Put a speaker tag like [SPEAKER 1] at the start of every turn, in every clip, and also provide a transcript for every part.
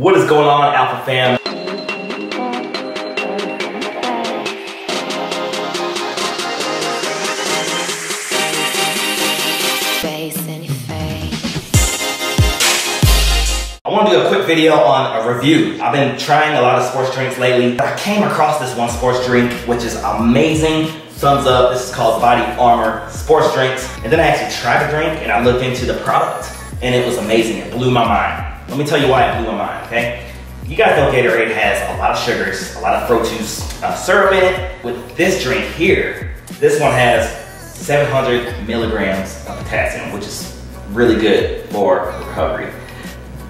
[SPEAKER 1] What is going on, Alpha fam? I want to do a quick video on a review. I've been trying a lot of sports drinks lately. But I came across this one sports drink, which is amazing. Thumbs up, this is called Body Armor Sports Drinks. And then I actually tried the drink and I looked into the product and it was amazing. It blew my mind. Let me tell you why it blew my mind, okay? You guys know Gatorade has a lot of sugars, a lot of fructose uh, syrup in it. With this drink here, this one has 700 milligrams of potassium, which is really good for recovery.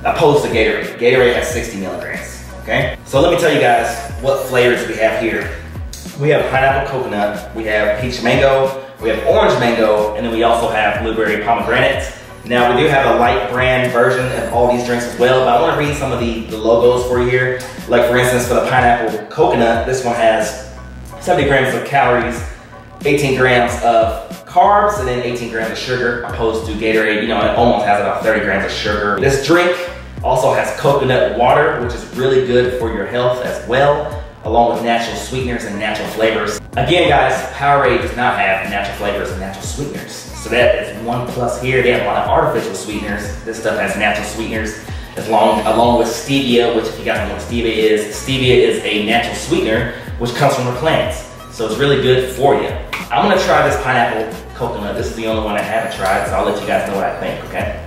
[SPEAKER 1] Opposed to Gatorade. Gatorade has 60 milligrams, okay? So let me tell you guys what flavors we have here. We have pineapple coconut, we have peach mango, we have orange mango, and then we also have blueberry pomegranate. Now we do have a light brand version of all these drinks as well, but I wanna read some of the, the logos for you here. Like for instance, for the pineapple coconut, this one has 70 grams of calories, 18 grams of carbs, and then 18 grams of sugar, opposed to Gatorade, you know, it almost has about 30 grams of sugar. This drink also has coconut water, which is really good for your health as well, along with natural sweeteners and natural flavors. Again, guys, Powerade does not have natural flavors and natural sweeteners. So that is one plus here. They have a lot of artificial sweeteners. This stuff has natural sweeteners as long, along with stevia, which if you guys don't know what stevia is, stevia is a natural sweetener which comes from the plants. So it's really good for you. I'm gonna try this pineapple coconut. This is the only one I haven't tried, so I'll let you guys know what I think, okay?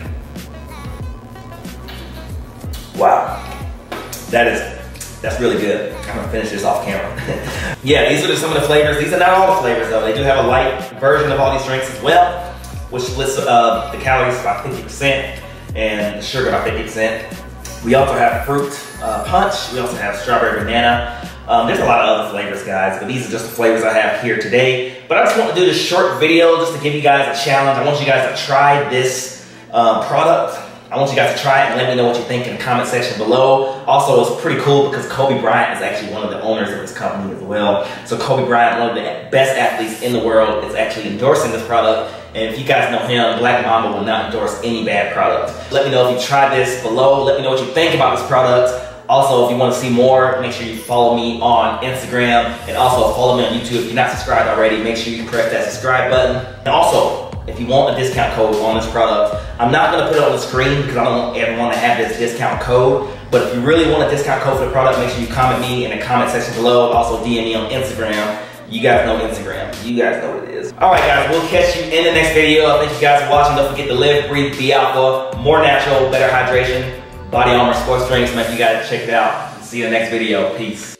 [SPEAKER 1] Wow, that is, that's really good. I'm gonna finish this off camera. yeah, these are just some of the flavors. These are not all the flavors though. They do have a light version of all these drinks as well, which splits uh, the calories about 50% and the sugar about 50%. We also have fruit uh, punch. We also have strawberry banana. Um, there's a lot of other flavors, guys, but these are just the flavors I have here today. But I just want to do this short video just to give you guys a challenge. I want you guys to try this uh, product I want you guys to try it and let me know what you think in the comment section below. Also, it's pretty cool because Kobe Bryant is actually one of the owners of this company as well. So Kobe Bryant, one of the best athletes in the world, is actually endorsing this product. And if you guys know him, Black Mamba will not endorse any bad product. Let me know if you tried this below. Let me know what you think about this product. Also, if you want to see more, make sure you follow me on Instagram and also follow me on YouTube. If you're not subscribed already, make sure you press that subscribe button. And also, if you want a discount code on this product, I'm not gonna put it on the screen because I don't ever want to have this discount code. But if you really want a discount code for the product, make sure you comment me in the comment section below. Also DM me on Instagram. You guys know Instagram. You guys know what it is. All right, guys, we'll catch you in the next video. Thank you guys for watching. Don't forget to live, breathe, be alpha, more natural, better hydration, body armor, sports drinks. Make you guys check it out. See you in the next video. Peace.